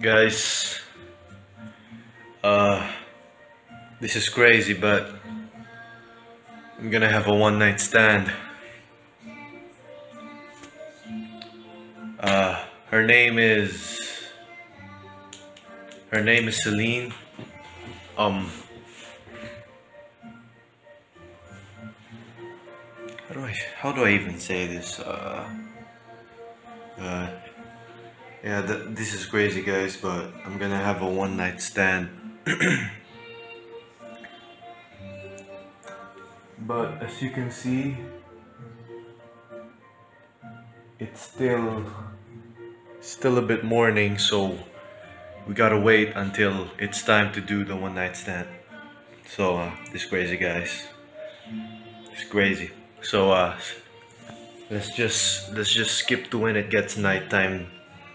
Guys, uh, this is crazy, but I'm gonna have a one night stand. Uh, her name is, her name is Celine. Um, how do I, how do I even say this? Uh, uh, yeah, th this is crazy, guys, but I'm gonna have a one night stand. but as you can see, it's still still a bit morning, so we gotta wait until it's time to do the one night stand. So uh, this crazy, guys. It's crazy. So uh, let's just let's just skip to when it gets nighttime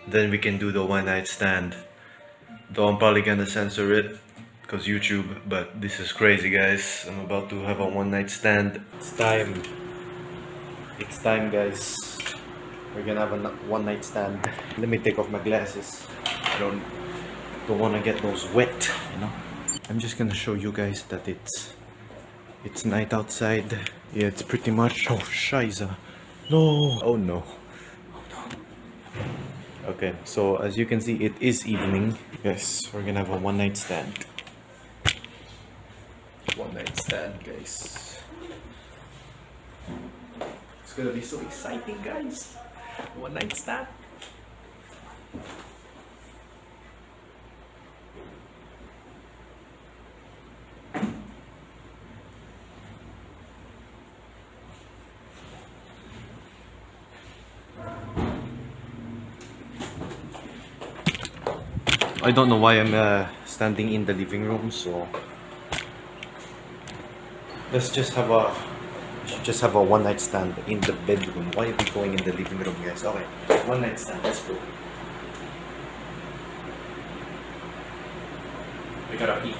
then we can do the one night stand. Though I'm probably gonna censor it because YouTube but this is crazy guys. I'm about to have a one night stand. It's time. It's time guys. We're gonna have a one night stand. Let me take off my glasses. I don't don't want to get those wet you know? I'm just gonna show you guys that it's it's night outside. Yeah it's pretty much oh shiza. No. Oh no Okay, so as you can see, it is evening. Yes, we're gonna have a one night stand. One night stand, guys. It's gonna be so exciting, guys. One night stand. I don't know why I'm uh, standing in the living room, so let's just have a just have a one night stand in the bedroom. Why are we going in the living room, guys? Okay, one night stand. Let's go. We gotta pee.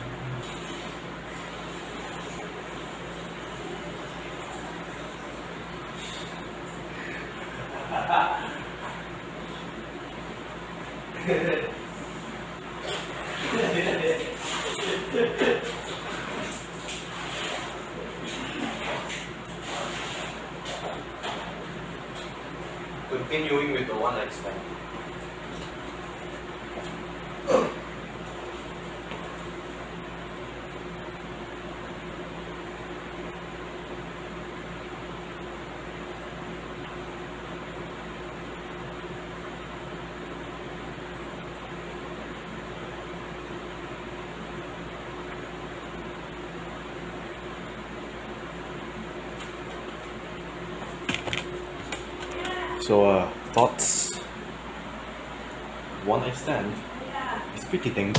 Continuing with the one night stand. So, uh, thoughts? One night stand? It's pretty thing.